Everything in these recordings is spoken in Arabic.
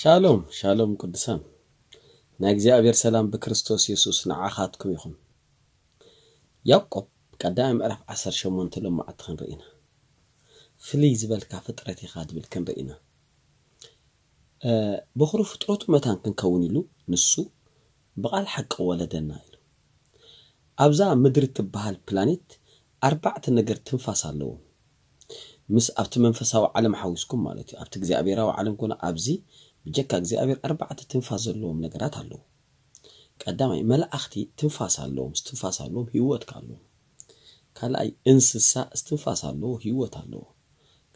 ሻሎም ሻሎም ቅዱሳን ናይ እግዚኣብሔር ሰላም ብክርስቶስ የሱስ ንዓኻትኩም ይኹን ያቆብ ቀዳማይ ምዕራፍ 18 ሎማዓቲ ክንርኢ ኢና ፍልይ ዝበልካ ፍጥረት ኢኻ ድብል ክንርኢ ኢና ብኽሩ ፍጥረቱ መታን ክንከውን ኢሉ ንሱ ብቓል ሓቂ ወለደና ኢሉ ኣብዛ ምድሪ ትበሃል ፕላኔት ኣርባዕተ ነገር ትንፋስ ኣለዎ ምስ ኣብቲ መንፈሳዊ ዓለም ሓዊስኩም ማለት እዩ ኣብቲ እግዚኣብሔራዊ ዓለም ኮነ ኣብዚ ብጀካ እግዚኣብሔር ኣርባዕተ ትንፋስ ዘለዎም ነገራት ኣለዉ ቀዳማይ መላእኽቲ ትንፋስ ኣለዎም ስትንፋስ ኣለዎም ሂወት ኣለዎም ካልኣይ እንስሳ እስትንፋስ ኣለዎ ሂወት ኣለዎ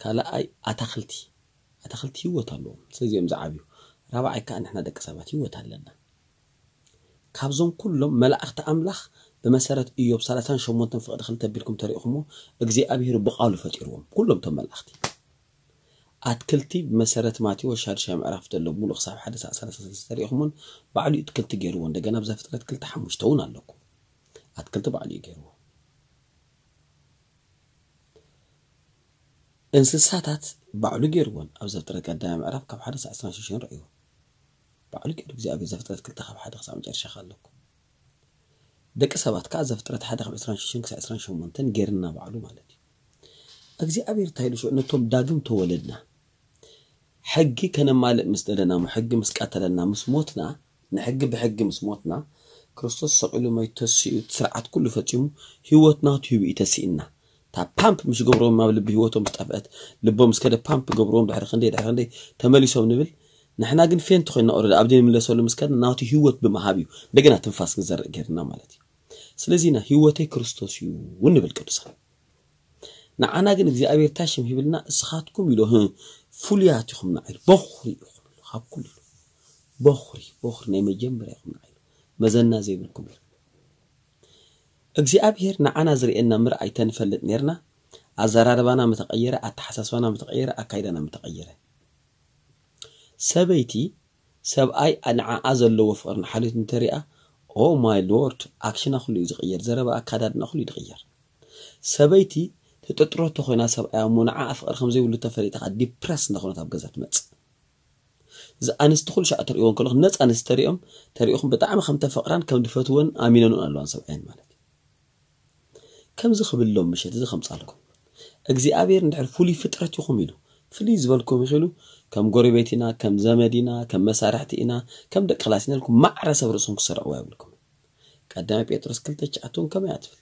ካልኣይ ኣታክልቲ ኣታክልቲ ሂወት ኣለዎም ስለዚኦም ዝዓብዩ ራብዓይ ከዓ ንሕና ደቂ ሰባት ሂወት ኣለና ካብዞም ኩሎም መላእኽቲ ኣምላኽ ብመሰረት ኢዮብ 38 ፍቅዲ ክልተ ኣቢልኩም ተሪኢኹሞ እግዚኣብሔር ብቃሉ ፈጢርዎም ኩሎም ቶም መላእኽቲ ኣትክልቲ ብመሰረት ማቴዎስ ሻድሻይ ምዕራፍ ዘሎ ሙሉእ ክሳብ ሓደ ሳዕ ሰላሳ ሰለስተ ተሪኢኹሞን ባዕሉ እዩ ትክልቲ ገይርዎ እንደገና ብዛ ፍጥረት ክልተ ሓሙሽተ እውን ኣለኩም ኣትክልቲ ባዕሉ እዩ ገይርዎ እንስሳታት ባዕሉ ገይርዎን ኣብ ዘፍጥረት ቀዳማይ ምዕራፍ ካብ ሓደ ሳዕ 26 ንሪእዎ ባዕሉ ገይሩ እግዚኣብሔር ዘፍጥረት ክልተ ካብ ሓደ ክሳብ መጨረሻ ኣለኩም ደቂ ሰባት ከዓ ዘፍጥረት ሓደ ካብ 26 ክሳብ 28 ጌርና ባዕሉ ማለት እዩ እግዚኣብሔር እንታይ ኢሉ ነቶም ዳግም ተወለድና ሕጊ ከነማልእ ምስ ደለና ሕጊ ምስ ቀተለና ምስ ሞትና ንሕጊ ብሕጊ ምስ ሞትና ክርስቶስ ሰቂሉ ማይ ተሲኡ ስርዓት ኩሉ ፈፂሙ ሂወት ናቱ ሂቡ እዩ ተሲእና እታ ፓምፕ ምስ ገብሮም ኣብ ልቢ ሂወቶም ዝጠፍአት ልቦም ምስ ከደ ፓምፕ ገብሮም ድሕሪ ክንደይ ድሕሪ ክንደይ ተመሊሶም ንብል ንሕና ግን ፌንቲ ኮይና ኦረዲ ኣብደ ንምለሰሉ ምስ ከደ ናቱ ሂወት ብምሃብ እዩ። እንደገና ትንፋስ ክንዘርእ ጌርና ማለት እዩ። ስለዚ ሂወተይ ክርስቶስ እዩ ንብል ቅዱሳን። ንዓና ግን እግዚኣብሔር ታሽም ሂብልና እስኻትኩም ኢሎ ፍሉያት ኢኹም ንዓይሉ በኹሪ ኢኹም ካብ ኩሉ በኹሪ በኹሪ ናይ መጀመርያ ኢኹም ንዓይሉ መዘና ዘይብልኩም ኢሉ እግዚኣብሔር ንዓና ዝርኤና ምርኣይ ተንፈልጥ ነርና ኣዘራርባና ምተቐየረ ኣተሓሳስባና ምተቐየረ ኣካይዳና ምተቐየረ ሰበይቲ ሰብኣይ ንዓኣ ዘለዎ ፍቅሪ ንሓሊት እንተሪኣ ኦ ማይ ሎርድ ኣክሽና ኩሉ እዩ ዝቕየር ዘረባ ኣካዳድና ኩሉ እዩ ዝቕየር ሰበይቲ ተጠጥሮቶ ኮይና ሰብኣያ እሞ ንዓኣ ፍቅሪ ከምዘይብሉ ተፈሊጣ ዲፕረስ እንዳኮነት ኣብ ገዛ ትመፅእ እዚ ኣንስቲ ኩሉ ሻዕ ተሪእዎን ከለኹ ነፃ ኣንስቲ ተሪኦም ተሪኢኹም ብጣዕሚ ከም ተፈቅራን ከም ድፈትወን ኣሚነኑን ኣለዋን ሰብኣየን ማለት كم زخبل لهم مشيت زخم صالكم أجزي أبير ندحر فولي فطرة يخميلو فلي زبلكم يخلو كم قري بيتنا كم زمدنا كم مسارحتنا كم دق خلاصنا لكم ما عرس برسون كسر أوعى لكم قدام بيتروس كلتا شعتون كم يعتفل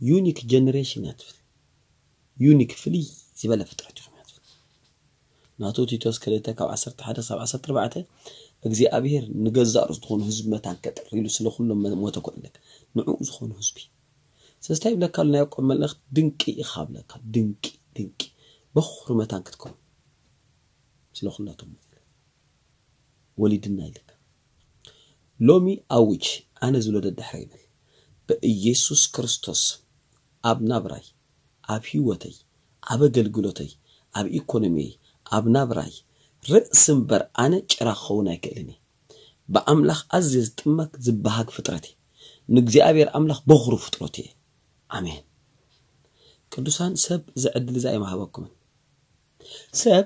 يونيك جنريشن يعتفل يونيك فلي زبالة فطرة يخم يعتفل ناتو تيتوس كلتا كم عسرت حدا سبعة عسرت ربعته أجزي أبير نجزا رزقون هزب متان كتر يلو سلخون لما موتكو لك نعوز خون هزبي سلستا يبلك لنا يقوم ملأخ دنكي إخاب لك دنكي دنكي بخر متان كتكم سلخلاتهم وليدنا لك. لومي أوج أنا زلود الدحرين بإيسوس كريستوس أب نابراي. أب هيوتي. أب قلقلوتي أب إيكونومي. أب نابراي. رأس مبر أنا جرا خونا كلني بأملخ أزيز تمك زبهاك فطرتي. نجزي أبير أملخ بغرو فطرتي. ንእግዚኣብሔር ኣምላኽ በኹሩ ፍጥረት እየ ኣሜን ቅዱሳን ሰብ ዝዕድል እዛ ኣይመሃበኩምን ሰብ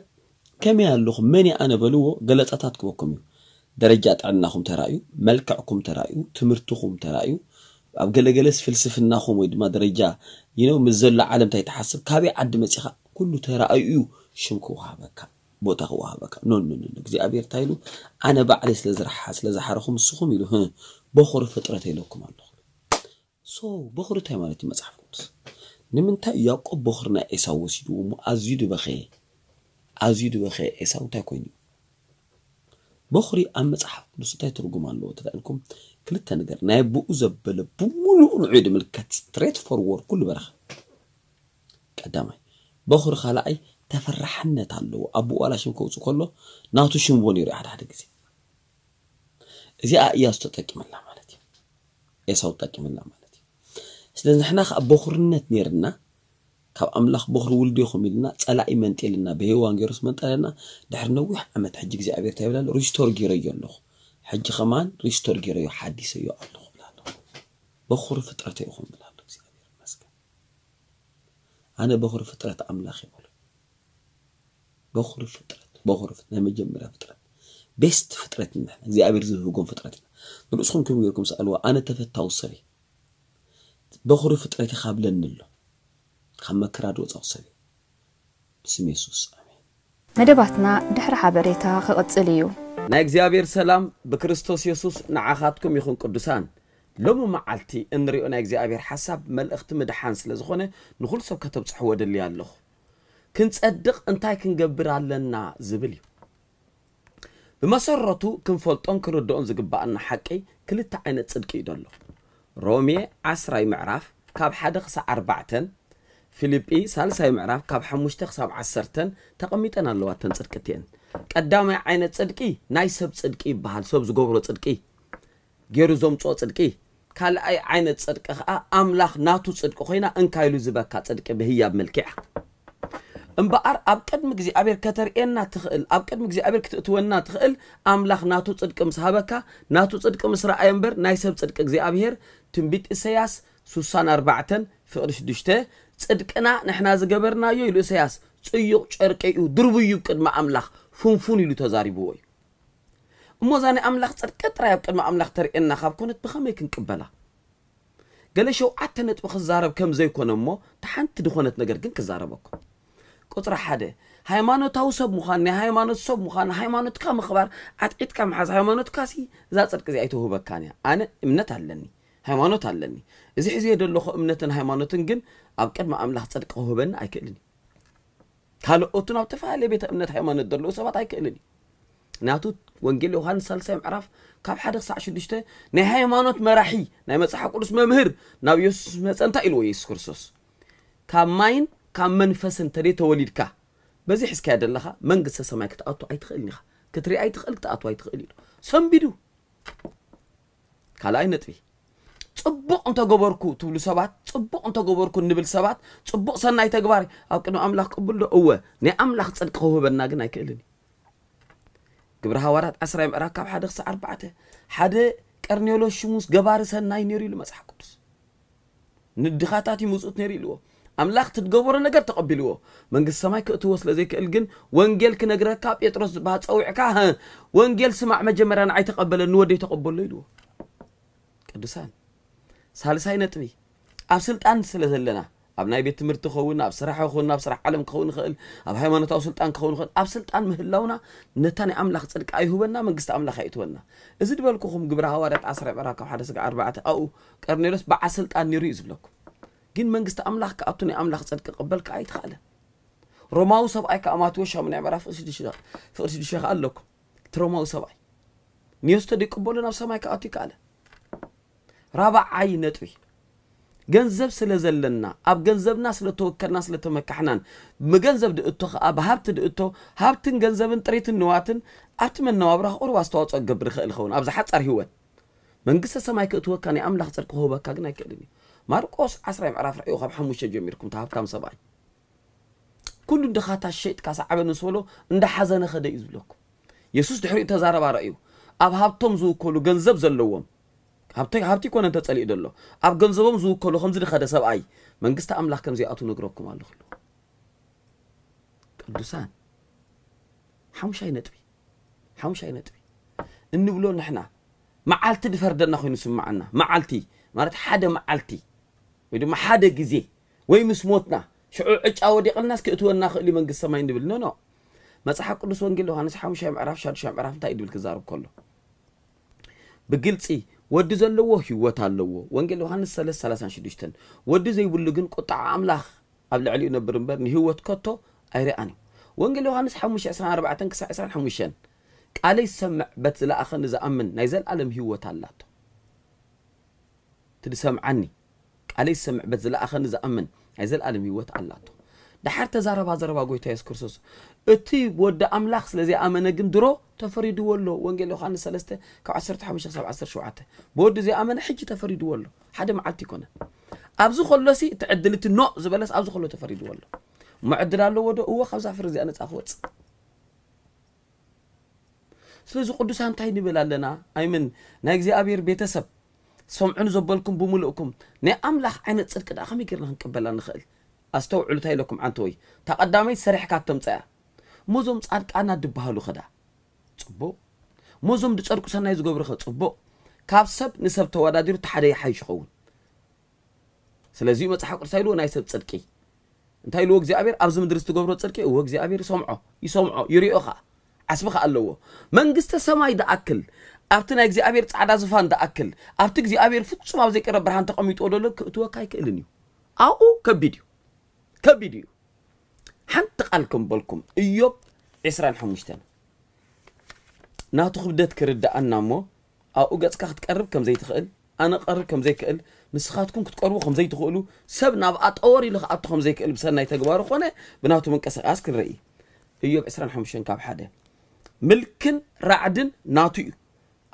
ከመይ ኣለኹም መን ኣነ በልዎ ገለፃታት ክበኩም እዩ ደረጃ ጥዕናኹም ተራእዩ መልክዕኩም ተራእዩ ትምህርትኹም ተራእዩ ኣብ ገለገለስ ፍልስፍናኹም ወይ ድማ ደረጃ ይነው ምስ ዘሎ ዓለም እንታይ ተሓስብ ካበይ ዓዲ መፂኻ ኩሉ ተራእዩ ሽም ክወሃበካ ቦታ ክወሃበካ ኖ ኖ ኖ እግዚኣብሔር እንታይ ኢሉ ኣነ ባዕለይ ስለዝረሓ ስለዝሓረኹም ንስኹም ኢሉ በኹሪ ፍጥረት ኢለኩም ኣለኹ ሶ በኹሪ እንታይ ማለት እዩ መፅሓፍ ቅዱስ። ንምንታይ እዩ ያዕቆብ በኹሪ ናይ ኤሳው ወሲድዎ እሞ ኣዝዩ ድበኸየ ኣዝዩ ድበኸየ ኤሳው እንታይ ኮይኑ? በኹሪ ኣብ መፅሓፍ ቅዱስ እንታይ ትርጉም ኣለዎ ተላኢልኩም ክልተ ነገር ናይ ብኡ ዘበለ ብምሉእ ንዑ ድምልከት ስትሬት ፎርዎርድ ኩሉ በረኻ። ቀዳማይ በኹሪ ካልኣይ ተፈራሕነት ኣለዎ። ኣቦ ዋላ ሽም ከውፅእ ከሎ ናቱ ሽም ቦን ይርኡ ሓደ ግዜ። እዚኣ እያሱ ተጠቂመላ ማለት እዩ። ኤሳው ተጠቂመላ ማለት እዩ ስለዚ ንሕና ከዓ በኹርነት ነርና ካብ ኣምላኽ በኽሪ ውልዶ ይኹም ኢልና ፀላኢ መንጤልና ብሄዋን ገይሩስ መንጠለና ድሕሪ ነዊሕ ዓመት ሕጂ እግዚኣብሔር እንታይ ይብላ ሪስቶር ገይረዮ ኣለኹ ሕጂ ኸማን ሪስቶር ገይረዮ ሓዲሰዮ ኣለኹ ብላ ኣለኹ በኹሪ ፍጥረት ኢኹም ብላ ኣሎ እግዚኣብሔር ይመስገን ኣነ በኹሪ ፍጥረት ኣምላኽ ይበሉ በኹሪ ፍጥረት በኹሪ ናይ መጀመርያ ፍጥረት ቤስት ፍጥረት ኢና እግዚኣብሔር ዝህብጎም ፍጥረት ኢና ንርእስኹም ከም ጌርኩም ሰኣልዎ ኣነ ተፈታዊ ሰብ እየ በኹሪ ፍጥረት ኢኻ ብለኒ ኣሎ ካብ መከራ ድወፃዊ ሰብ እየ ብስም የሱስ ኣሜን መደባትና ድሕሪ ሓበሬታ ክቕፅል እዩ ናይ እግዚኣብሔር ሰላም ብክርስቶስ የሱስ ንዓኻትኩም ይኹን ቅዱሳን ሎሚ መዓልቲ እንሪኦ ናይ እግዚኣብሔር ሓሳብ መልእኽቲ ምድሓን ስለ ዝኾነ ንኩሉ ሰብ ከተብፅሕዎ ደልያ ኣለኹ ክንጸድቕ እንታይ ክንገብር ኣለና ዝብል እዩ ብመሰረቱ ክንፈልጦን ክንርድኦን ዝግባአና ሓቂ ክልተ ዓይነት ጽድቂ እዩ ደሎ ሮሜ 10 ምዕራፍ ካብ 1 ክሳብ 4 ፊልጲ ሳልሳይ ምዕራፍ ካብ 5 ክሳብ 10 ተቐሚጠን ኣለዋ ተን ጽድቅቲ እየን ቀዳማይ ዓይነት ጽድቂ ናይ ሰብ ጽድቂ ይበሃል ሰብ ዝገብሮ ጽድቂ ገይሩ ዘምፅኦ ጽድቂ ካልኣይ ዓይነት ጽድቂ ከዓ ኣምላኽ ናቱ ጽድቂ ኮይና እንካይሉ ዝበካ ጽድቂ ብህያብ መልክዕ እምበኣር ኣብ ቅድሚ እግዚኣብሔር ከተርእየና ትኽእል ኣብ ቅድሚ እግዚኣብሔር ክትእትወና ትኽእል ኣምላኽ ናቱ ጽድቂ ምስ ሃበካ ናቱ ጽድቂ ምስ ረኣየ እምበር ናይ ሰብ ጽድቂ እግዚኣብሔር ትንቢት ኢሳያስ 64 ፍቕዲ 6 ጽድቅና ንሕና ዝገበርናዮ ኢሉ ኢሳያስ ጽዩቕ ጨርቂ እዩ ድርብዩ ቅድሚ ኣምላኽ ፍንፉን ኢሉ ተዛሪብዎ እዩ እሞ እዛ ናይ ኣምላኽ ጽድቂ ጥራይ ኣብ ቅድሚ ኣምላኽ ተርእየና ካብ ኮነት ብኸመይ ክንቅበላ ገለ ሸውዓተ ነጥቢ ክዛረብ ከም ዘይኮነ እሞ ተሓንቲ ድኾነት ነገር ግን ክዛረበኩም ቁፅሪ ሓደ ሃይማኖታዊ ሰብ ምዃን ናይ ሃይማኖት ሰብ ምዃን ሃይማኖትካ ምኽባር ዓጥቂትካ ምሓዝ ሃይማኖትካ ሲ እዛ ጽድቂ እዚኣ ኣይተውህበካን እያ ኣነ እምነት ኣለኒ ሃይማኖት ኣለኒ እዚ ሕዝየ ደለኹ እምነትን ሃይማኖትን ግን ኣብ ቅድሚ ኣምላኽ ጽድቂ ክህበኒ ኣይክእልን እዩ ካልኦቱን ኣብ ተፈላለየ ቤተ እምነት ሃይማኖት ዘለዉ ሰባት ኣይክእልን እዩ ናቱ ወንጌል ዮሃንስ ሳልሳይ ምዕራፍ ካብ ሓደ ክሳዕ ሽዱሽተ ናይ ሃይማኖት መራሒ ናይ መፅሓፍ ቅዱስ መምህር ናብ ኢየሱስ መፀ እንታይ ኢልዎ ኢየሱስ ክርስቶስ ካብ ማይን ካብ መንፈስን ተደይ ተወሊድካ በዚ ሕዝካያ ደለኻ መንግስተ ሰማይ ክትኣቱ ኣይትኽእልን ኢኻ ክትሪኣ ኣይትኽእል ክትኣቱ ኣይትኽእል ኢሉ ሰንቢዱ ካልኣይ ነጥቢ ፅቡቕ እንተገበርኩ ትብሉ ሰባት ፅቡቕ እንተገበርኩ እንብል ሰባት ፅቡቕ ሰናይ ተግባር ኣብ ቅድሚ ኣምላኽ ቅቡል ዶ እወ ናይ ኣምላኽ ፅድቂ ክህበና ግን ኣይክእልን እዩ ግብሪ ሃዋርያት 10 ምዕራፍ ካብ ሓደ ክሳብ ኣርባዕተ ሓደ ቀርኔሎስ ሽሙስ ገባሪ ሰናይ ነይሩ ኢሉ መፅሓፍ ቅዱስ ندخاتات يموسوت نيري لو أملاخ تتجبر نجار تقبلوه من قصة ما كنت وصل زي كالجن وانجيل كنجرة كاب يترز بعد أو عكاها وانجيل سمع مجمرا عي تقبل النور يتقبل ليلو قدسان سالساي نتبي أبسلت أن سلزلنا ኣብ ናይ ቤት ትምህርቲ ክኸውን ኣብ ስራሕ ይኹን ኣብ ስራሕ ዓለም ክኸውን ይኽእል ኣብ ሃይማኖታዊ ስልጣን ክኸውን ይኽእል ኣብ ስልጣን ምህላውና ነታ ናይ ኣምላኽ ፅድቂ ኣይህበና መንግስቲ ኣምላኽ ኣይእትወና እዚ ድበልኩኹም ግብሪ ሃዋርያት 10 ዕራ ካብ ሓደ ስጋ ኣርባዕተ ኣብኡ ቀርኔሎስ በዓል ስልጣን ነይሩ እዩ ዝብለኩም ግን መንግስቲ ኣምላኽ ከኣቱ ናይ ኣምላኽ ፅድቂ ቅበልካ ኣይትኽእለን ሮማዊ ሰብኣይ ከዓ ማቴዎስ ሻሙናይ ምዕራፍ ፍቅዲ ሽዱሽተ ከዓ ኣለኩም እቲ ሮማዊ ሰብኣይ ኒዮስቶ ደይቅበሉ ናብ ሰማይ ከኣቱ ይከኣለ ራብዓይ ነጥቢ ገንዘብ ስለ ዘለና ኣብ ገንዘብና ስለተወከልና ስለተመካሕናን ብገንዘብ ድእቶ ከዓ ብሃብቲ ድእቶ ሃብትን ገንዘብን ጥሪትን ንዋትን ኣብቲ መነባብራ ቁሩብ ኣስተዋፅኦ ክገብር ይኽእል ይኸውን። ኣብዚ ሓፃር ሂወት መንግስተ ሰማይ ክእትወካ ናይ ኣምላኽ ፅድቂ ክህበካ ግን ኣይክእልን እዩ። ማርቆስ 10 ምዕራፍ ርአዩ ካብ ሓሙሽተ ጀሚርኩም ተሃብታም ሰብኣይ። ኩሉ ድኻታ ሸይጥካ ሰዓበ ንስበሎ እንዳሓዘነ ኸደ እዩ ዝብለኩም። የሱስ ድሕሪኡ ተዛረባ ረእዩ ኣብ ሃብቶም ዝውከሉ ገንዘብ ዘለዎም ሃብቲ ኮነ እንተፀሊኡ ደሎ ኣብ ገንዘቦም ዝውከሉ ከምዚ ድኸደ ሰብኣይ መንግስቲ ኣምላኽ ከምዚኣቱ ነግረኩም ኣለኹ ቅዱሳን ሓሙሻይ ነጥቢ ሓሙሻይ ነጥቢ እንብሎ ንሕና መዓልቲ ድፈርደና ኮይኑ ስማዓና መዓልቲ ማለት ሓደ መዓልቲ ወይ ድማ ሓደ ግዜ ወይ ምስ ሞትና ሽዑ ዕጫ ወዲቕልናስ ክእትወና ክእል መንግስቲ ሰማይ ንብል ኖ ኖ መፅሓፍ ቅዱስ ወንጌል ዮሃንስ ሓሙሻይ ምዕራፍ ሻድሻይ ምዕራፍ እንታይ ድብል ክዛርብ ከሎ ብግልፂ ود زلوا هيوت علوا وانجيل يوحنا الثالث ثلاثة شديشتن ود زي بلجن قطع عملاخ قبل علي نبرمبر هيوت كتو أيراني وانجيل يوحنا حمش عشرين أربعة تنكس عشرين حمشان علي سمع بتلا أخن إذا أمن نيزل ألم هيوت علاتو تدسمعني علي سمع بتلا أخن إذا أمن نيزل ألم هيوت علاتو دحر تزاربا زربا قويتا يس كرسوس اتي ود أملاخ سلزي آمنا قندرو درو تفريد والله خان يوحان سلسته كو عسرت حمشة سب عسر شوعته بود زي آمنا حجي تفريد والله حدا معلتي كونه أبزو خلصي تعدلت النو زبالس أبزو خلو تفريد والله معدل الله ودو هو خمسة فرزي أنا تأخوت سلزي قدوس تايني نبلا لنا أيمن نايزي أبير بيتسب سمعون زبالكم بملؤكم ني أملاخ عين تصدق دا خمي كرنا نقبلها نخيل እንታይ ኢለኩም ዓንቲ ወይ እታ ቀዳመይት ሰሪሕካ ተምፀያ ሞዞም ፃድቃና ድበሃሉ ኸዳ ፅቡቅ ሞዞም ድፀድቁ ሰናይ ዝገብሩ ኸ ፅቡቅ ካብ ሰብ ንሰብ ተወዳዲሩ እቲ ሓደ ይሓይሽ ይኸውን ስለዚ መፅሓፍ ቅዱስ ኢልዎ ናይ ሰብ ፅድቂ እንታይ ኢልዎ እግዚኣብሔር ኣብዚ ምድሪ ዝትገብሮ ፅድቂ እዎ እግዚኣብሔር ይሰምዖ ይሰምዖ ይርኦ ከዓ ዓስቢ ከዓ ኣለዎ መንግስተ ሰማይ ደኣክል ኣብቲ ናይ እግዚኣብሔር ፃዕዳ ዝፋን ደኣክል ኣብቲ እግዚኣብሔር ፍፁም ኣብ ዘይቀረ ብርሃን ተቐሚጥዎ ደሎ ክእትወካ ኣይክእልን እዩ ኣብኡ ከቢድ እዩ ከቢድ እዩ ሓንቲ ቃል ከም በልኩም እዮብ 25 ናቱ ክብደት ክርዳኣና እሞ ኣብኡ ገፅካ ክትቀርብ ከም ዘይትኽእል ኣነ ቀርብ ከም ዘይክእል ንስኻትኩም ክትቀርቡ ከም ዘይትኽእሉ ሰብ ናብኣ ጠወር ኢሉ ክኣቱ ከም ዘይክእል ብሰናይ ተግባሩ ኮነ ብናቱ ምንቅስቃስ ክንርኢ እዮብ 25 ካብ ሓደ ምልክን ራዕድን ናቱ እዩ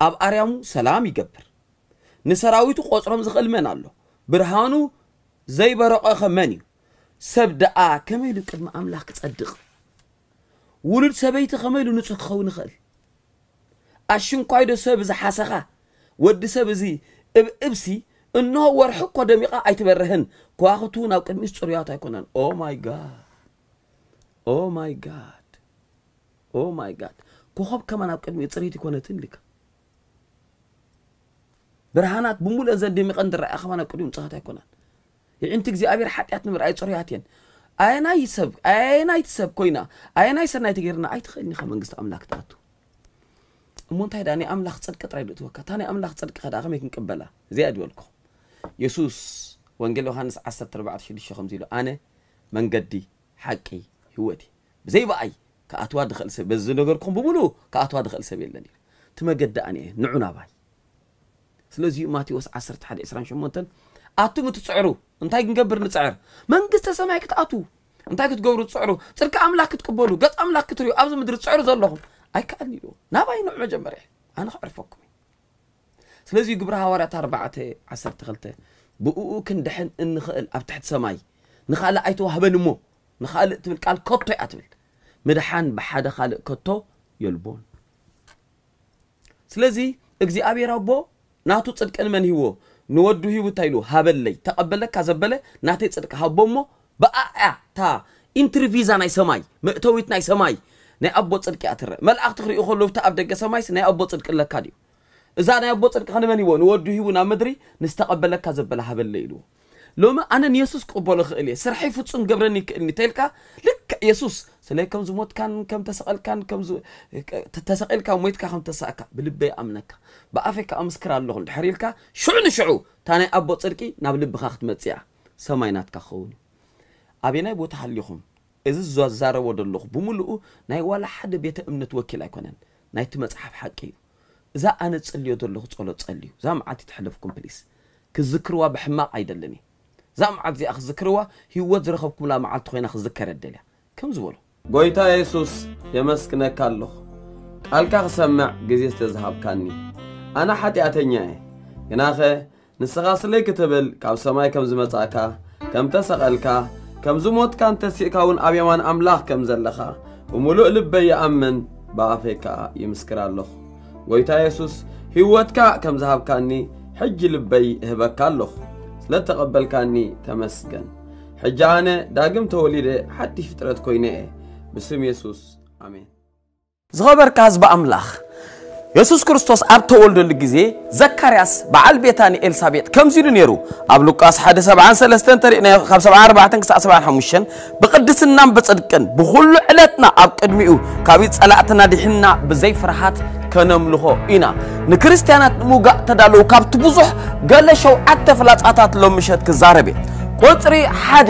ኣብ ኣርያሙ ሰላም ይገብር ንሰራዊቱ ቆፅሮም ዝኽእል መን ኣሎ ብርሃኑ ዘይበረቐኸ መን እዩ سبدأ كما يلو قدم أملاك تصدق. ولد سبيت كما يلو نصح خون خل. أشون قايد سب زحاسخة ود سب زي إب إبسي إنه ورحق قدم يقع أيتبرهن. كواختون أو كم يستريات يكونن أو ماي جاد أو ماي جاد أو ماي جاد كوخب كمان أو كم يستريت يكونن تندك. برهانات بمول أزدي مقدر أخوانك كلهم صحتها يكونن. ኣይኮናን ይዕንቲ እግዚኣብሔር ሓጢኣት ንምርኣይ ፅሩያት እየን ኣየናይ ሰብ ኣየናይቲ ሰብ ኮይና ኣየናይ ሰናይ ተገይርና ኣይትኽእልኒ ኸ መንግስቲ ኣምላክ ትኣቱ እሞ እንታይ ዳ ናይ ኣምላኽ ፅድቂ ጥራይ ዶ ትወካ እታ ናይ ኣምላኽ ፅድቂ ከዳ ከመይ ክንቅበላ እዚኣ ድበልኩ የሱስ ወንጌል ዮሃንስ 14 ከምዚ ኢሉ ኣነ መንገዲ ሓቂ ህይወት እየ ብዘይ በኣይ ከኣትዋ ድኽእል ሰብ በዚ ነገርኩም ብምሉእ ከኣትዋ ድኽእል ሰብ የለን እዩ እቲ መገዲ ኣነ እየ ንዑ ናባይ ስለዚ ማቴዎስ 11 28 ኣቱም እትፅዕሩ እንታይ ክንገብር ንፅዕር መንግስተ ሰማይ ክትኣቱ እንታይ ክትገብሩ ትፅዕሩ ፅድቂ ኣምላክ ክትቅበሉ ገፅ ኣምላክ ክትርዩ ኣብዚ ምድሪ ትፅዕሩ ዘለኹም ኣይከኣልኒ ኢሉ ናባይ ንዑ መጀመርያ ኣነ ክዕርፈኩም ስለዚ ግብሪ ሃዋርያት 4 12 ብእኡ ክንድሕን እንኽእል ኣብ ትሕቲ ሰማይ ንኻልእ ኣይተዋህበን እሞ ንኻልእ ትብል ቃል ከቶ እያ ትብል ምድሓን ብሓደ ካልእ ከቶ የልቦን ስለዚ እግዚኣብሔር ኣቦ ናቱ ፅድቂ ንመን ሂቦ نود هي وتايلو هبلي تقبلك كذبله ناتي صدق حبومو بقى تا انترفيزا ناي سماي مئتويت ناي سماي ناي ابو صدق ياتر ملائكه تخري خلو تا اب دغه سماي ناي ابو صدق لك دي اذا ناي ابو صدق خن من نودوه نود هي ونا مدري نستقبلك كذبله هبلي لو لوما أنا يسوس قبول خلي سرحي فصم قبرني كني تلك ገብረኒ ይክእልኒ እንተኢልካ ልክዕ የሱስ ስለይ ከም ዝሞትካን ከም ተሰቐልካን ተሰቒልካ ሞይትካ ከም ተሳእካ ብልበይ ኣምነካ ብኣፈይ ከዓ ምስክር ኣለኹ ድሕሪ ኢልካ ሽዑ ንሽዑ እታ ናይ ኣቦ ፅድቂ ናብ ልብኻ ክትመፅእ እያ ሰማይ ናትካ ክኸውን እዩ ኣበናይ ቦታ ሃሊኹም እዚ ዝዛረቦ ዘለኹ ብምሉኡ ናይ ዋላ ሓደ ቤተ እምነት ወኪል ኣይኮነን ናይቲ መፅሓፍ ሓቂ እዩ እዛ ኣነ ፅልዮ ዘለኹ ፀሎት ፀልዩ እዛ መዓልቲ ተሕለፍኩም ፕሊስ ክዝክርዋ ብሕማቕ ኣይደለን እየ እዛ መዓልቲ እዚኣ ክዝክርዋ ህይወት ዝረኸብኩምላ መዓልቲ ኮይና ክዝከር የደልያ ከም ዝበሎ ጎይታ የሱስ የመስክነካ ኣለኹ ቃልካ ክሰምዕ ግዜ ዝተዝሃብካኒ ኣነ ሓጢኣተኛ እየ ግናኸ ንስኻ ስለይ ክትብል ካብ ሰማይ ከም ዝመጻእካ ከም ተሰቐልካ ከም ዝሞትካ እንተሲእካ እውን ኣብ የማን ኣምላኽ ከም ዘለኻ ብምሉእ ልበይ ይኣምን ብኣፈይ ከዓ ይምስክር ኣለኹ ጎይታ የሱስ ህይወትካ ከም ዝሃብካኒ ሕጂ ልበይ እህበካ ኣለኹ ስለ ተቐበልካኒ ተመስገን ሕጂ ኣነ ዳግም ተወሊደ ሓድሽ ፍጥረት ኮይነ። እየ ብስም የሱስ ኣሜን ዝኸበርካ ህዝቢ ኣምላኽ የሱስ ክርስቶስ ኣብ ተወልደሉ ግዜ ዘካርያስ በዓል ቤታኒ ኤልሳቤጥ ከምዚ ኢሉ ነይሩ ኣብ ሉቃስ 173 ተሪእናዮ ካብ 74 ክሳብ 75 ብቅድስናን ብፅድቅን ብኩሉ ዕለትና ኣብ ቅድሚኡ ካብ ፀላእትና ድሕና ብዘይ ፍርሃት ከነምልኾ ኢና። ንክርስትያናት ንምውጋእ ተዳለዉ ካብቲ ብዙሕ ገለ ሸውዓተ ፍላፃታት ሎም ምሸት ክዛረብ እየ ቁፅሪ ሓደ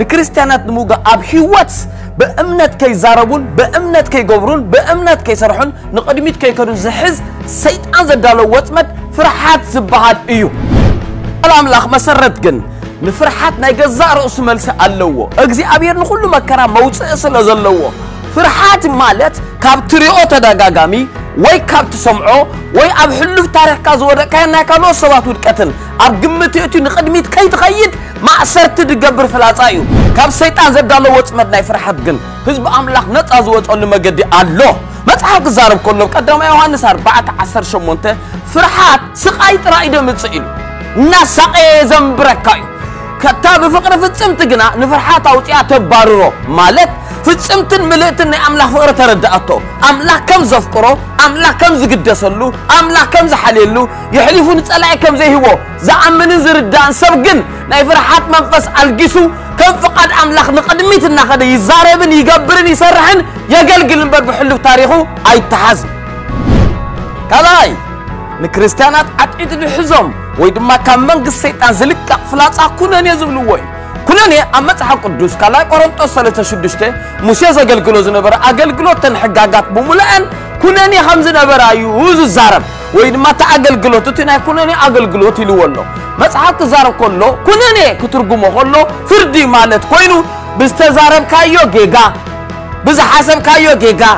ንክርስትያናት ንምውጋእ ኣብ ሂወት ብእምነት ከይዛረቡን ብእምነት ከይገብሩን ብእምነት ከይሰርሑን ንቅድሚት ከይከዱን ዝሕዝ ሰይጣን ዘዳለው ወፅመድ ፍርሓት ዝበሃል እዩ ኣምላኽ መሰረት ግን ንፍርሓት ናይ ገዛእ ርእሱ መልሲ ኣለዎ እግዚኣብሔር ንኩሉ መከራ መውፅእ ስለ ዘለዎ ፍርሓት ማለት ካብ ትሪኦ ተደጋጋሚ ወይ ካብ ትሰምዖ ወይ ኣብ ሕሉፍ ታሪክካ ዝወደቅካዮ ናይ ካልኦት ሰባት ውድቀትን ኣብ ግምት እትዩ ንቅድሚት ከይትኸይድ ማእሰርቲ ድገብር ፍላፃ እዩ። ካብ ሰይጣን ዘዳሎ ወፅመድ ናይ ፍርሓት ግን ህዝቢ ኣምላኽ ነፃ ዝወፀሉ መገዲ ኣሎ። መፅሓፍ ክዛረብ ከሎ ቀዳማ ዮሃንስ 4 18 ፍርሓት ስቃይ ጥራይ ደምፅእ ኢሉ እናሳቀየ ዘንብረካ እዩ። ከታ ብፍቅሪ ፍፅምቲ ግና ንፍርሓት ኣውፅያ ተባርሮ ማለት ፍፅምትን ምልእትን ናይ ኣምላኽ ፍቅሪ ተረዳእቶ ኣምላኽ ከም ዘፍቅሮ ኣምላኽ ከም ዝግደሰሉ ኣምላኽ ከም ዝሓልየሉ የሕሊፉ ንፀላኢ ከም ዘይህቦ ዝኣምንን ዝርዳእን ሰብ ግን ናይ ፍርሓት መንፈስ ኣልጊሱ ከም ፍቓድ ኣምላኽ ንቕድሚት እናኸደ ይዛረብን ይገብርን ይሰርሕን የገልግል እምበር ብሕሉፍ ታሪኹ ኣይተሓዝን ካልኣይ ንክርስቲያናት ዓጢጡ ዝሕዞም ወይ ድማ ካብ መንግስቲ ሰይጣን ዝልቀቕ ፍላፃ ኩነኔ ዝብልዎ እዩ كلني أمت حق الدوس كلا قرنت صلاة شدشته موسى زجل جلوز نبرة أجل جلوز تنحققات بملأن كلني حمز نبرة يوز الزرب وين ما تأجل جلوز تنا كلني أجل جلوز تلو والله متحق زرب كله كلني كترجمه كله فردي مالت كوينو بستزارب كايو جيجا بزحسب كايو جيجا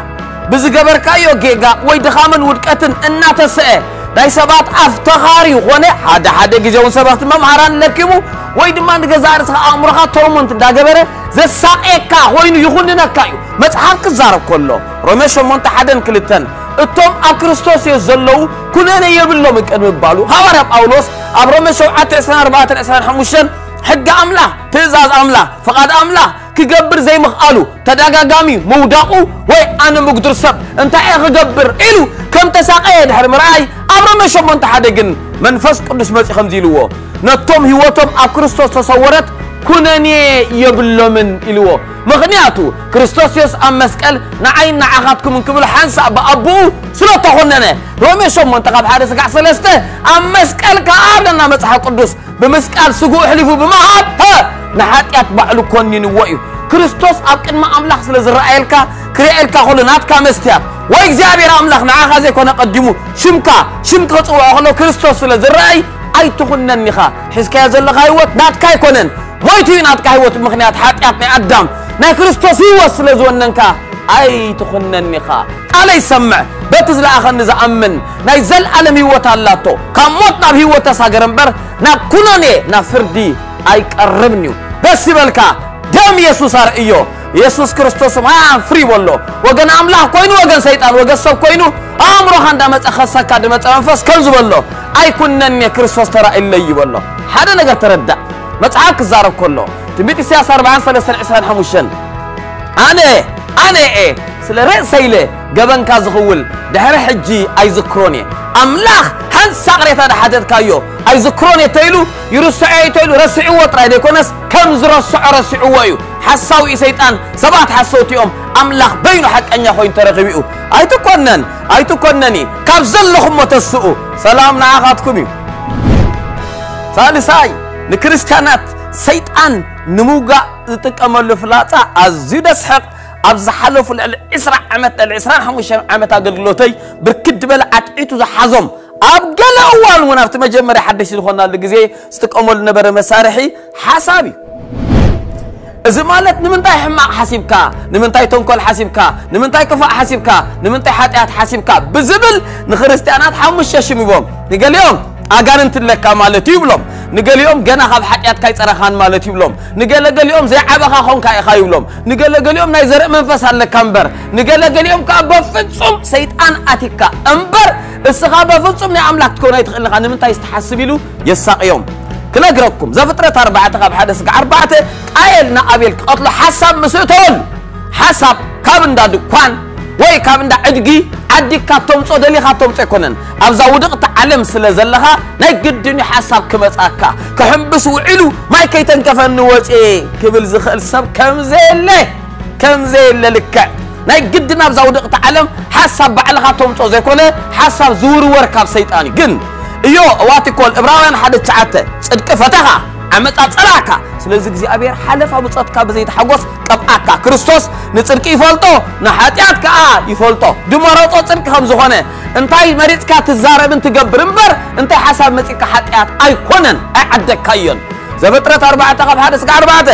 بزجبر كايو جيجا ويدخامن ودكتن الناتسئ ናይ ሰባት ኣፍ ተኻሪ ኮነ ሓደ ሓደ ግዜ እውን ሰባት መምሃራን ለኪቡ ወይ ድማ ንገዛ ርእስኻ ኣእምሮኻ ቶርሞንት እንዳገበረ ዘሳቀየካ ኮይኑ ይኹንነካ እዩ መፅሓፍ ክዛረብ ከሎ ሮሜ 8 ሓደን ክልተን እቶም ኣብ ክርስቶስ የስ ዘለዉ ኩነኔ የብሎም ቅድሚ ባሉ ሃዋርያ ጳውሎስ ኣብ ሮሜ 7 24 25 ሕጊ ኣምላኽ ትእዛዝ ኣምላኽ ፍቓድ ኣምላኽ ክገብር ዘይምኽኣሉ ተደጋጋሚ ምውዳቑ ወይ ኣነ ምጉድር ሰብ እንታይ እየ ክገብር ኢሉ ከም ተሳቀየ ድሕሪ ምርኣይ ኣብ ሮሜ 8 ሓደ ግን መንፈስ ቅዱስ መፂ ከምዚ ኢልዎ ነቶም ህይወቶም ኣብ ክርስቶስ ተሰወረት ኩነኔ የብሎምን ኢልዎ ምክንያቱ ክርስቶስ የሱስ ኣብ መስቀል ንዓይን ንዓኻትኩም ክብል ሓንሳእ ብኣቦኡ ስለተኮነነ ሮሜ 8 ካብ ሓደ ስጋዕ ሰለስተ ኣብ መስቀል ከዓ ኣለና መፅሓፍ ቅዱስ ብምስቃል ስጉኡ ሕሊፉ ብምሃብ ንሓጢኣት ባዕሉ ኮኒንዎ እዩ ክርስቶስ ኣብ ቅድሚ ኣምላኽ ስለ ዝረኣየልካ ክርአየልካ ከሎ ናትካ መስትያት وإكزابير أملاخ نعاها زي كنا قدموا. شمكا شمكا تقوى أخلو كريستوس ولا زرعي. أي تخنن نخا حس كيا زل خايوت. نات كاي كونن مويتي نات كايوت مخنيات حاتيات من أدم. نا كريستوس يوصل لزوننكا أي تخنن نخا ألا يسمع. بتز لآخر نزأمن نا يزل ألم هيوت اللاتو. كم موت ناب هيوت ساقرنبر نا كناني نا فردي. أي قربنيو بس بلكا دم يسوس أرئيو ኢየሱስ ክርስቶስ ማያን ፍሪ በሎ ወገን ኣምላኽ ኮይኑ ወገን ሰይጣን ወገን ሰብ ኮይኑ ኣእምሮኻ እንዳመፀ ከሰካ ድመፀ መንፈስ ከም ዝበሎ ኣይኩነኒ ክርስቶስ ተራእዩለይ ይበሎ ሓደ ነገር ተረዳእ መፅሓፍ ክዛረብ ከሎ ትንቢት ኢሳያስ 4325 ኣነ ኣነ እየ ስለ ርእሰይለ ገበንካ ዝኽውል ድሕሪ ሕጂ ኣይዝክሮን እየ ኣምላኽ ሃንሳ ቅሬታ ዳሓተትካዮ ኣይዝክሮን እየ ተኢሉ ይርስዖ እዩ ተኢሉ ረሲዕዎ ጥራይ ዘይኮነስ ከም ዝረስዖ ረሲዕዎ እዩ ሓሳዊ እዩ ሰይጣን ሰባት ሓሰውቲኦም ኣምላኽ በይኑ ሓቀኛ ኮይኑ ተረኺቡ እዩ ኣይትኮነን ኣይትኮነኒ ካብ ዘለኹሞ ተስኡ ሰላም ንዓኻትኩም እዩ ሳልሳይ ንክርስቲያናት ሰይጣን ንምውጋእ ዝጥቀመሉ ፍላፃ ኣዝዩ ደስሕቕ ኣብ ዝሓለፉ ልዕሊ 20 ዓመት ልዕሊ 25 ዓመት ኣገልግሎተይ ብርክት ዝበለ ዓጥዒቱ ዝሓዞም أب جلوال ونفت ما جمر حدش الخونا لجزي استقاموا النبر مسارحي حسابي. إذا مالت نمنتاي حماق حسيبكا نمنتاي تنكل حسيبكا نمنتاي كفاء حسيبكا نمنتاي حاتيات حسيبكا بزبل نخرستيانات حمش ششم يبوم نقال يوم أقارنت لك مالتي يبلوم ንገሊኦም ገና ካብ ሓጢኣትካ ይፀረኻን ማለት ይብሎም ንገለገሊኦም ዘይዓበኻ ኾንካ ኢኻ ይብሎም ንገለገሊኦም ናይ ዘርኢ መንፈስ ኣለካ እምበር ንገለገሊኦም ከዓ በፍጹም ሰይጣን ኣቲካ እምበር እስኻ በፍጹም ናይ ኣምላክ ትኮን ኣይትኽእል ኢኻ ንምንታይ ዝተሓስብ ኢሉ የሳቅዮም ክነግረኩም ዘፍጥረት ኣርባዕተ ካብ ሓደ ስጋ ኣርባዕተ ቃየል ንኣቤል ክቐትሎ ሓሳብ ምስእተወሉ ሓሳብ ካብ እንዳ ድኳን ወይ ካብ እንዳ ዕድጊ ዓዲግካ ተምፆ ደሊኻ ተምፆ ኣይኮነን ኣብዛ ውድቕቲ ዓለም ስለ ዘለኻ ናይ ግድን ሓሳብ ክመፃካ ክሕምብስ ውዒሉ ማይ ከይተንከፈኒ ወፂ ክብል ዝኽእል ሰብ ከምዘየለ ከምዘየለ ልክዕ ናይ ግድን ኣብዛ ውድቕቲ ዓለም ሓሳብ ባዕልኻ ተምፆ ዘይኮነ ሓሳብ ዝውርወር ካብ ሰይጣን እዩ ግን እዮ እዋቲኮል ዕብራውያን ሓደ ትሽዓተ ፅድቂ ፈተኻ ዓመፃ ፀላካ ስለዚ እግዚኣብሔር ሓለፋ ብፀትካ ብዘይተሓጎስ ቀብኣካ ክርስቶስ ንፅድቂ ይፈልጦ ንሓጢኣት ከዓ ይፈልጦ ድመረፆ ፅድቂ ከም ዝኾነ እንታይ መሪፅካ ትዛረብን ትገብር እምበር እንታይ ሓሳብ መፂካ ሓጢኣት ኣይኮነን ኣይዓደግካዮን ዘፍጥረት ኣርባዕተ ካብ ሓደ ስጋ ኣርባዕተ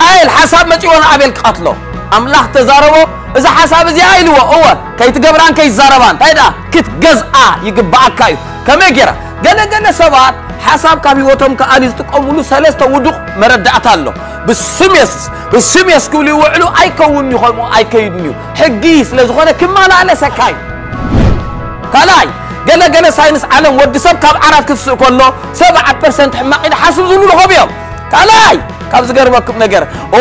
ቃየል ሓሳብ መፂዎ ንኣቤል ክቐትሎ ኣምላኽ ተዛረቦ እዚ ሓሳብ እዚኣ ኢልዎ እወ ከይትገብራን ከይትዛረባ እንታይ ዳ ክትገዝኣ ይግባኣካ እዩ ከመይ ጌራ ገለገለ ሰባት ሓሳብ ካብ ሂወቶም ከኣሊ ዝጥቀምሉ ሰለስተ ውዱቕ መረዳእታ ኣሎ ብስም የሱስ ብስም የሱስ ክብሉ ይውዕሉ ኣይከውን እዩ ከምኡ ኣይከይድን እዩ ሕጊ ስለ ዝኾነ ክመላለሰካ እዩ ካልኣይ ገለገለ ሳይንስ ዓለም ወዲ ሰብ ካብ ዓራት ክትስእ ከሎ ሰብዓ ፐርሰንት ሕማቕ ኢለ ሓስብ ዝብሉ ረኸብ እዮም ካልኣይ ካብ ዝገርመኩም ነገር ኦ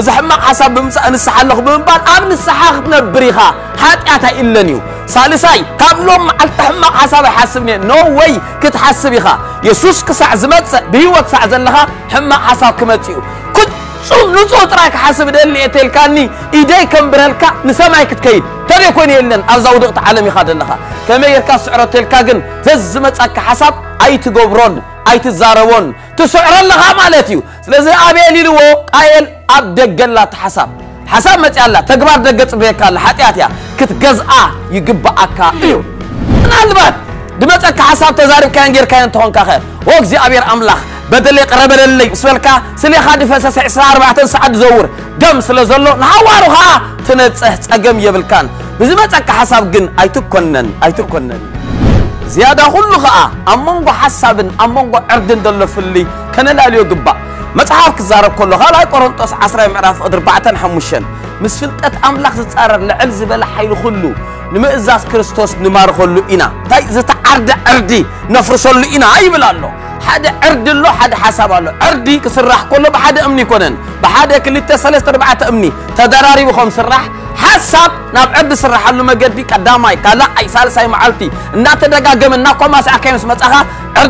እዚ ሕማቕ ሓሳብ ብምምፃእ ንስሓ ኣለኹ ብምባል ኣብ ንስሓ ክትነብር ኢኻ ሓጢኣት ኣይእለን እዩ ሳልሳይ ካብ ሎም መዓልቲ ሕማቕ ሓሳብ ኣይሓስብ እኒአ ኖ ወይ ክትሓስብ ኢኻ የሱስ ክሳዕ ዝመፅእ ብሂወት ክሳዕ ዘለኻ ሕማቕ ሓሳብ ክመፅእ እዩ ፍጹም ንጹህ ጥራይ ክሓስብ ደሊ እተልካኒ ኢደይ ከንብረልካ ንሰማይ ክትከይድ ተደይ ኮይኑ የለን ኣብዛ ውድቕቲ ዓለም ኢኻ ዘለኻ ከመይ ጌርካ ስዕሮ ተልካ ግን ዘዝመፀካ ሓሳብ ኣይትገብሮን ኣይትዛረቦን ትስዕሮ ኣለኻ ማለት እዩ ስለዚ ኣቤል ኢልዎ ቃየል ኣብ ደገላ ተሓሳብ ሓሳብ መፅያላ ተግባር ደገ ፅብየካ ኣላ ሓጢኣት እያ ክትገዝኣ ይግባኣካ እዩ ምናልባት ድመፀካ ሓሳብ ተዛሪብካዮን ጌርካዮ እንተኾንካ ኸ ወ እግዚኣብሔር ኣምላኽ በደለይ ቀረበለለይ ምስ በልካ ስሌኻ ድፈሰሰ 24 ሰዓት ዝዘውር ደም ስለ ዘሎ ንሃዋሩ ከዓ ትነፅህ ፀገም የብልካን ብዝመፀካ ሓሳብ ግን ኣይትኮነን ኣይትኮነን زيادة خلقها أمانغو حساب أمانغو أردن دل فلي. كان لا ليو قبا. متحاف كزارب كله. غالا قرنطس عسرة معرف قدر بعتن حموشن. مسفلتة أملاك تتقرر لعل زبالة حيل خلو. نمئزاز كريستوس نمار خلو إنا. تاي زت أرد أردي نفرسلو إنا. أي ملالو حد أرد له حد حسب له أردي كسرح كله بحد أمني كونن. بحد كل التسلسل أربعة أمني. تدراري وخمس سرح. حسب ناب أبصر حلو ما جدي قدامي. كلا أي سأل ساي معلتي. نات دقا جم ناكو ما سأكيم سمت أخا.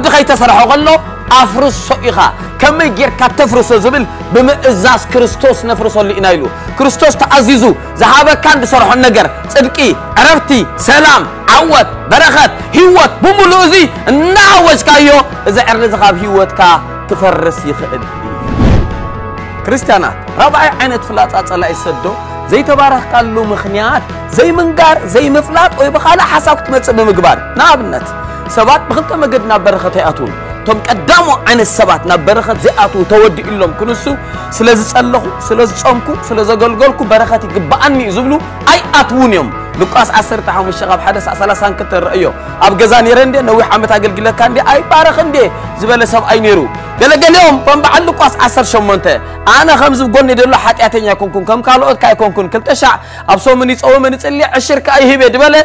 خي تسرح وقلو أفرس سئخا. كم يجير كتفرس زبل؟ بمئزاز كريستوس نفرس اللي إنايلو. كريستوس تعزيزو زهابة كان بسرح النجر صدقي عرفتي سلام عوت برخت هيوت بملوزي. نعوج كايو. إذا عرض خاب هيوت كا تفرس يخدي. كريستيانات ربع عينة فلات أطلع السدو ዘይተባረኽካሉ ምኽንያት ዘይምንጋር ዘይምፍላጥ ወይ ብካልእ ሓሳብ ክትመፅእ ብምግባር ንኣብነት ሰባት ብክልተ መገዲ ናብ በረኸት ኣይኣትውን እቶም ቀዳሞ ዓይነት ሰባት ናብ በረኸት ዘይኣትዉ ተወዲኡሎም ክንሱ ስለ ዝፀለኹ ስለ ዝፀምኩ ስለ ዘገልገልኩ በረኸት ይግባኣኒ እዩ ዝብሉ ኣይኣትውን እዮም ሉቃስ 15 ካብ 1 32 ረአዮ ኣብ ገዛ ነረ እንዴ ነዊሕ ዓመት ኣገልግለካ እንዴ ኣይባረኽ እንዴ ዝበለ ሰብኣይ ነይሩ ገለገሊኦም ከም በዓል ሉቃስ 18 ኣነ ከምዚ ጎኒ ደሎ ሓጢኣተኛ ኣይኮንኩን ከም ካልኦት ካ ኣይኮንኩን ክልተ ሻዕ ኣብ ሶምን ይፀወመ ንፅልየ ዕሽር ከዓ ይህበ ድበለ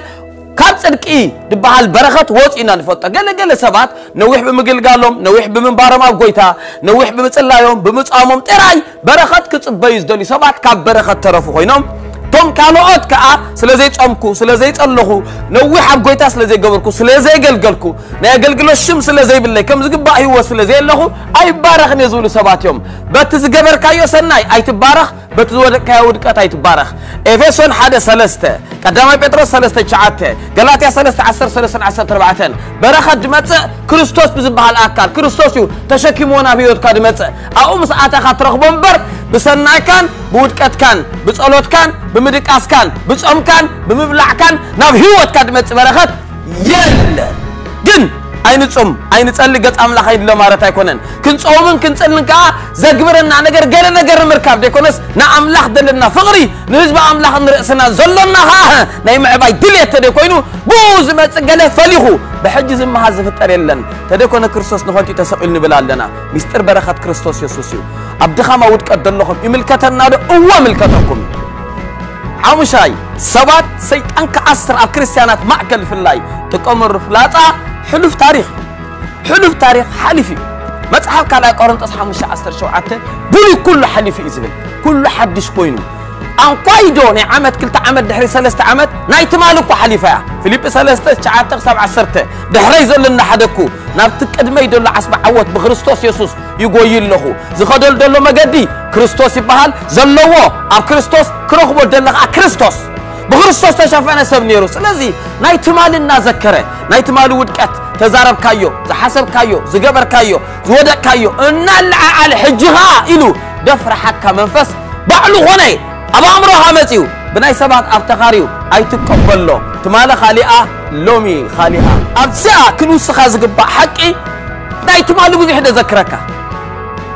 ካብ ፅድቂ ድበሃል በረኸት ወፂና ንፈልጦ ገለገለ ሰባት ነዊሕ ብምግልጋሎም ነዊሕ ብምንባሮም ኣብ ጎይታ ነዊሕ ብምፅላዮም ብምፃሞም ጥራይ በረኸት ክፅበዩ ዝደልዩ ሰባት ካብ በረኸት ተረፉ ኮይኖም እቶም ካልኦት ከዓ ስለ ዘይፀምኩ ስለ ዘይፀለኹ ነዊሕ ኣብ ጎይታ ስለ ዘይገበርኩ ስለ ዘይገልገልኩ ናይ ኣገልግሎት ሽም ስለ ዘይብለይ ከም ዝግባእ ህይወት ስለ ዘየለኹ ኣይባረኽን እየ ዝብሉ ሰባት እዮም በቲ ዝገበርካዮ ሰናይ ኣይትባረኽ በቲ ዝወደቅካዮ ውድቀት ኣይትባረኽ ኤፌሶን 1 3 ቀዳማይ ጴጥሮስ 3 9 ገላትያ 3 13 14 በረኸት ድመፅእ ክርስቶስ ብዝበሃል ኣካል ክርስቶስ እዩ ተሸኪሞ ናብ ህይወትካ ድመፅእ ኣብኡ ምስ ኣተኻ ትረኽቦ እምበር ብሰናይካን ብውድቀትካን ብፀሎትካን ብምድቃስካን ብፆምካን ብምብላዕካን ናብ ህይወትካ ድመፅእ በረኸት የለን ግን ኣይንፁም ኣይንፀሊ ገፅ ኣምላኽ ኣይድሎ ማለት ኣይኮነን ክንፀውምን ክንፅልን ከዓ ዘግብረና ነገር ገለ ነገር ንምርካብ ደይኮነስ ንኣምላኽ ዘለና ፍቕሪ ንህዝቢ ኣምላኽ ንርእስና ዘሎና ከዓ ናይ ምዕባይ ድልየት ተደይ ኮይኑ ብኡ ዝመፅእ ገለ ፈሊኹ ብሕጂ ዝመሃዝ ዝፍጠር የለን ተደይኮነ ክርስቶስ ንኾንቲኡ ተሰቂሉ ንብል ኣለና ሚስጢር በረኸት ክርስቶስ የሱስ እዩ ኣብ ድኻማ ውድቀት ዘለኹም ይምልከተና ዶ እወ ምልከተኩም ሓሙሻይ ሰባት ሰይጣን ክዓስር ኣብ ክርስትያናት ማእከል ፍላይ تقمر فلاتا حلف تاريخ حلف تاريخ حلفي ما مصحف كلا قرن تصحى مش قرنطس شو عتة بلي كل حلفي يزبل كل حدش كوينو أن قايدون عمد كل تعمد دحري سلسة عمد نايت مالك حليفة فيليب سلسة شعاتك سبع سرته دحري زلنا حدكو نابتك أدمي دول عصب عوت بخريستوس يسوس يقوي له زخدل دول مجدي كريستوس يبهال زلوا أب كريستوس كرخبو دلنا كريستوس ብክርስቶስ ተሸፈነ ሰብ ነይሩ ስለዚ ናይ ትማል እናዘከረ ናይ ትማል ውድቀት ተዛረብካዮ ዝሓሰብካዮ ዝገበርካዮ ዝወደቅካዮ እናለዓዓለ ሕጂኻ ኢሉ ደፍረሓካ መንፈስ ባዕሉ ኾነ ኣብ ኣእምሮኻ መፂኡ ብናይ ሰባት ኣብ ተኻሪዩ ኣይትቀበሎ ትማለ ካሊኣ ሎሚ ካሊኣ ኣብዚኣ ክንውስኻ ዝግባእ ሓቂ ናይ ትማሉ ብዙሕ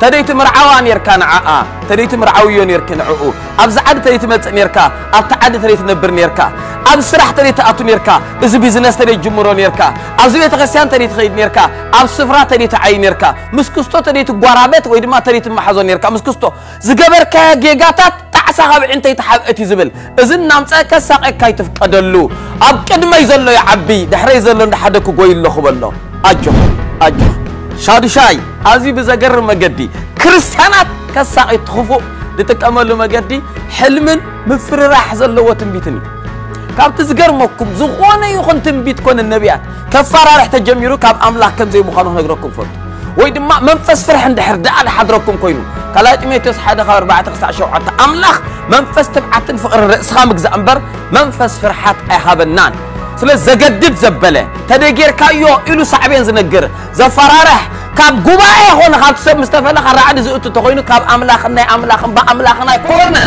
تديت مرعوا نيركا نعاء تريت مرعويون يركن عؤ، ابز عد تريت متص نيركا ابت عد تديت نبر نيركا أبز سرح تريت اتو نيركا أبز بيزنس تريت جمرو نيركا ابز بيت كريستيان تريت خيد نيركا أبز سفرة تريت عين نيركا مسكستو تريت غوارابت ويد ما تريت محزون نيركا مسكستو. زغبركا جيغاتات تعسا غبع انت يتحب اتي زبل. اذن نامصا في قدلو، أب قدمي زلو يا عبي. دحري زلو ندحدك وقول الله خبلا، أجو. أجو. شادي شاي. أزي بزجر مجدي. كريستيانات كسائد خفو لتكمل مجدي. حلم مفر راح زلوا تنبيتني. كاب زجر مكم زخوانا يخون تنبيت كون النبيات. كفارة رح تجميرو كاب أملاك كم زي مخانو نقرأكم فرد ويدما منفس فرح اندحر ده على حضركم كوينو. كلايت ميتوس حدا خبر بعد خسع شوعة أملاخ منفس تبعتن فقر الرئيس مجزا أمبر منفس فرحات أيهابنان. سلا زجدب زبلة. تدقير كايو إلو صعبين زنقر. زفرارح ካብ ጉባኤ ኾነ ካብ ሰብ ምስ ተፈለኻ ራዕዲ ዝእቱ እንተኮይኑ ካብ ኣምላኽን ናይ ኣምላኽን ብኣምላኽን ኣይኮነ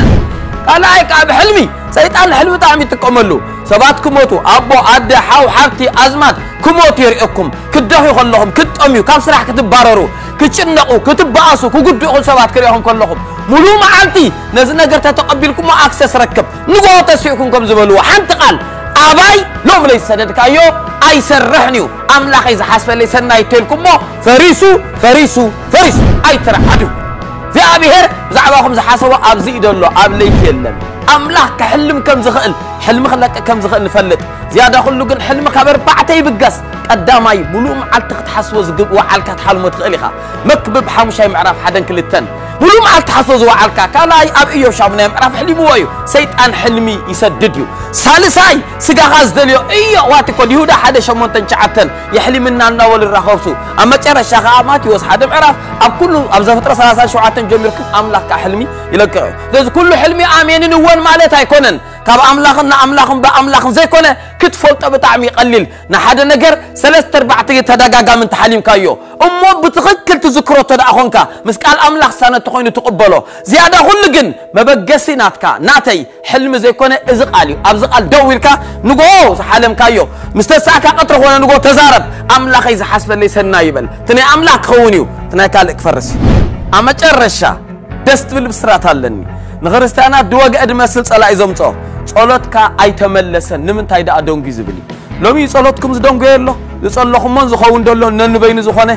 ካልኣይ ከዓ ብሕልሚ ሰይጣን ሕልሚ ጣዕሚ ይጥቀመሉ ሰባት ክሞቱ ኣቦ ኣደ ሓው ሓብቲ ኣዝማት ክሞቱ የርእየኩም ክደኽዩ ከለኹም ክትጠምዩ ካብ ስራሕ ክትባረሩ ክጭነቑ ክትበኣሱ ክጉድኡ ሰባት ክሪኦም ከለኹም ሙሉእ መዓልቲ ነዚ ነገር ተተቐቢልኩሞ ኣክሰስ ረክብ ንጎ ተሲዕኩም ከም ዝበልዎ ሓንቲ ቃል ኣባይ ሎም ለይሰደድካዮ ኣይሰርሕን እዩ ኣምላኸይ ዝሓስበለይ ሰናይ ተልኩሞ ፈሪሱ ፈሪሱ ፈሪሱ ኣይትረዓዱ እግዚኣብሔር ብዛዕባኹም ዝሓሰቦ ኣብዚ እዩ ደሎ ኣብ ለይቲ የለን ኣምላኽ ክሕልም ከም ዝኽእል ሕልሚ ክለቅቕ ከም ዝኽእል ንፈልጥ ዝያዳ ኩሉ ግን ሕልሚ ካብ ኣርባዕተ ይብገስ ቀዳማይ ሙሉእ መዓልቲ ክትሓስቦ ዝግብ ዋዓልካ ትሓልሞ ትኽእል ኢኻ መክብብ ሓሙሻይ ምዕራፍ ሓደን ክልተን بلوم التحصص وعالكا كلا أب إيو شابنام رفع لي بوايو سيد حلمي يسدديو سالساي سجا غاز دليو إيو واتي كل يهودا حدا شمون تنشعتن يحلي منا النوال الرخوصو أما ترى شغا ماتي وصحاد عرف أب كله أب زفترة سلاسة شعاتن جميركم أملاك حلمي يلقعو ذو كل حلمي آمين نوان مالتا يكونن ካብ ኣምላኽን ንኣምላኽን ብኣምላኽን ዘይኮነ ክትፈልጦ ብጣዕሚ ይቐሊል ንሓደ ነገር ሰለስተ ኣርባዕተ ተደጋጋሚ እንተሓሊምካዮ እሞ ብትኽክል ትዝክሮ ተደኣ ኮንካ ምስ ቃል ኣምላኽ ሳነቲ ኮይኑ ትቕበሎ ዝያዳ ኩሉ ግን መበገሲ ናትካ ናተይ ሕልሚ ዘይኮነ እዚ ቃል እዩ ኣብዚ ቃል ደው ኢልካ ንጎ ዝሓለምካዮ ምስ ተሳእካ ቀጥሪ ኮነ ንጎ ተዛረብ ኣምላኸይ ዝሓስበለይ ሰና ይበል እቲ ናይ ኣምላኽ ክኸውን እዩ እቲ ናይ ካልእ ክፈርስ እዩ ኣብ መጨረሻ ደስ ትብል ብስራት ኣለኒ ንክርስቲያናት ድወግአ ድመስል ፀላእ እዩ ዘምፅኦ ጸሎትካ ኣይተመለሰን ንምንታይ ደኣ ደንጉ ዝብል እዩ ሎሚ ጸሎትኩም ዝደንጉዮ ኣሎ ዝጸለኹሞን ዝኸውን ደሎ ነንበይኑ ዝኾነ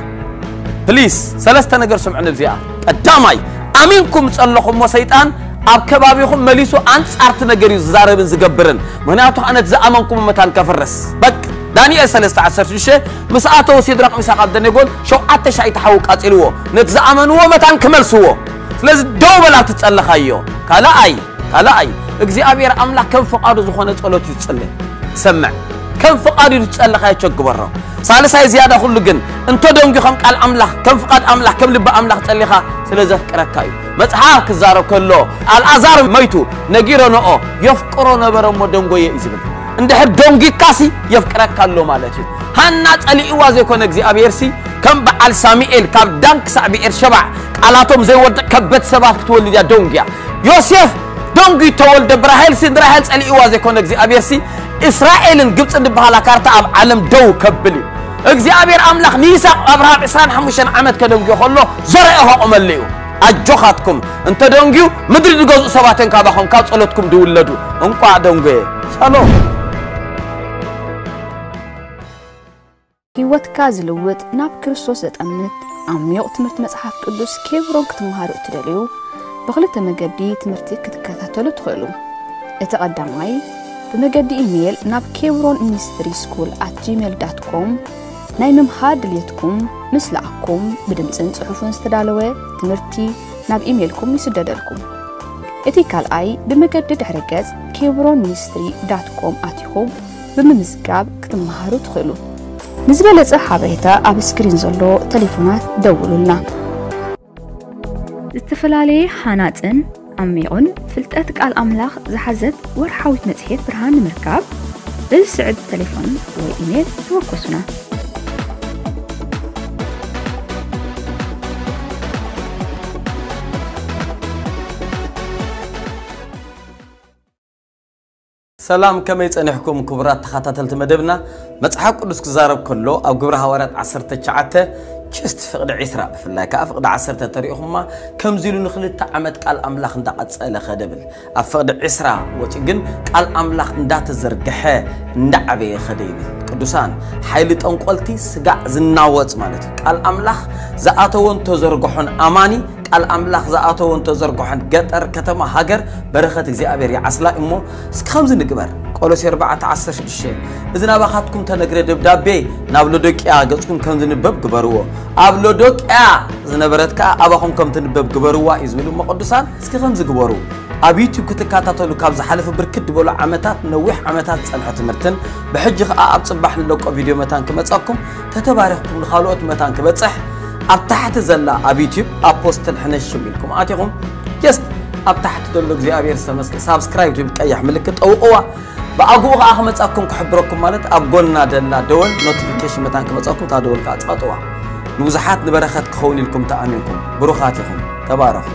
ፕሊስ ሰለስተ ነገር ስምዑ ንብዚኣ ቀዳማይ ኣሚንኩም ዝጸለኹሞ ሰይጣን ኣብ ከባቢኹም መሊሱ ኣንጻርቲ ነገር እዩ ዝዛረብን ዝገብርን ምክንያቱ ኣነት ዝኣመንኩም መታን ከፍርስ በቅ ዳንኤል 316 ምስ ኣተው ሲድራቅ ሚሳቅ ኣብደነጎን ሸውዓተ ሻይ ተሓው ቃፂልዎ ነቲ ዝኣመንዎ መታን ክመልስዎ ስለዚ ደው በላ ትጸለኻዮ ካልኣይ ካልኣይ እግዚኣብሔር ኣምላኽ ከም ፍቓዱ ዝኾነ ጸሎት እዩ ዝጽልይ ሰምዕ ከም ፍቓዱ እዩ ዝጸለኻ የቸግበሮ ሳልሳይ ዝያዳ ኩሉ ግን እንተ ደንጉ ከም ቃል ኣምላኽ ከም ፍቓድ ኣምላኽ ከም ልቢ ኣምላኽ ጸሊኻ ስለ ዘፍቅረካ እዩ መፅሓፍ ክዛረብ ከሎ ኣልዓዛር መይቱ ነጊሮ ነኦ የፍቅሮ ነበረ እሞ ደንጎየ እዩ ዝብል እንድሕር ደንጊካሲ የፍቅረካ ኣሎ ማለት እዩ ሃና ጸሊእዋ ዘይኮነ እግዚኣብሔር ሲ ከም በዓል ሳሙኤል ካብ ዳን ክሳዕ ብኤር ሸባዕ ቃላቶም ዘይወድቕ ከበድ ሰባት ክትወልድ እያ ደንጉያ ዮሴፍ ደንጉ ተወልደ ብራሄል ሲ ንራሄል ጸሊእዋ ዘይኮነ እግዚኣብሔር ሲ እስራኤልን ግብፂ እንድበሃላ ካርታ ኣብ ዓለም ደው ከብል እዩ እግዚኣብሔር ኣምላኽ ንይስቅ ኣብርሃም 25 ዓመት ከደንግዮ ከሎ ዘርአ ከቆመሉ እዩ ኣጆኻትኩም እንተ ደንግዩ ምድሪ ዝገዝኡ ሰባትን ካባኹም ካብ ጸሎትኩም ድውለዱ እንቋዕ ደንጎየ ሻሎም ህይወትካ ዝልውጥ ናብ ክርስቶስ ዘጠምት ዓሚቕ ትምህርቲ መጽሓፍ ቅዱስ ኬብሮን ክትመሃሩ እትደልዩ ብክልተ መገዲ ትምህርቲ ክትከታተሉ ትኽእሉ። እቲ ቀዳማይ ብመገዲ ኢሜይል ናብ ኬብሮን ሚኒስትሪ ስኩል ኣት ጂሜል ዳት ኮም ናይ ምምሃር ድልየትኩም ምስ ለኣኩም ብድምፅን ጽሑፍን ዝተዳለወ ትምህርቲ ናብ ኢሜይልኩም ይስደደልኩም። እቲ ካልኣይ ብመገዲ ድሕረ ገጽ ኬብሮን ሚኒስትሪ ዳት ኮም ኣቲኹም ብምምዝጋብ ክትመሃሩ ትኽእሉ። ንዝበለጸ ሓበሬታ ኣብ ስክሪን ዘሎ ቴሌፎናት ደውሉልና ዝተፈላለየ ሓናፅን ዓሚቑን ፍልጠት ቃል ኣምላኽ ዝሓዘት ወርሓዊት መጽሔት ብርሃን ንምርካብ ብዝስዕብ ቴሌፎን ወይ ኢሜል ተወከሱና ሰላም ከመይ ፀኒሕኩም ክቡራት ተኸታተልቲ መደብና መፅሓፍ ቅዱስ ክዛረብ ከሎ ኣብ ግብረ ሃዋርያት 19 شست فقد عسرة بفلا كا فقد عسرة طريقهما كم زيلو نخلت عمد قال أملاخ ندا قصله خدبل أفقد عسرة وتجن قال أملاخ ندا تزرجحه ندا عبي خديبي قدوسان حيل تنقلتي سجع زناوت مالتي قال أملاخ زأتون تزرجحون أماني قال أملاخ زأتون تزرجحون قطر كتما هاجر برخة زي أبيري عسلا إمو سكام زنكبر ንግበር ቆሎሴ 416 እዚ ናባኻትኩም ተነግረ ደብዳቤ ናብ ሎዶቅያ ገጽኩም ከም ዝንበብ ግበርዎ ኣብ ሎዶቅያ ዝነበረት ከዓ ኣባኹም ከም ትንበብ ግበርዋ እዩ ዝብል እሞ ቅዱሳን እስኪ ከምዚ ግበሩ ኣብ ዩቲብ ክትከታተሉ ካብ ዝሓለፈ ብርክት ዝበሉ ዓመታት ነዊሕ ዓመታት ዝፀንሐ ትምህርትን ብሕጂ ከዓ ኣብ ፅባሕ ንለቆ ቪድዮ መታን ክመፀኩም ተተባሪኽኩም ንካልኦት መታን ክበፅሕ ኣብ ታሕቲ ዘላ ኣብ ዩቲብ ኣፖስትል ሕነሽም ኢልኩም ኣትኹም ጀስት ኣብ ታሕቲ ዘሎ እግዚኣብሔር ዝተመስገ ሳብስክራይብ ትብል ቀያሕ ምልክት ጠውቕዋ ብኣግኡ ከዓ ክመፃኩም ክሕብረኩም ማለት ኣብ ጎና ደላ ደወል ኖቲፊኬሽን መታን ክመፀኩም እታ ደወል ከዓ ፀጥዋ ንብዙሓት ንበረኸት ክኸውን ኢልኩም ተኣሚንኩም ብሩኻት ኢኹም ተባረኹ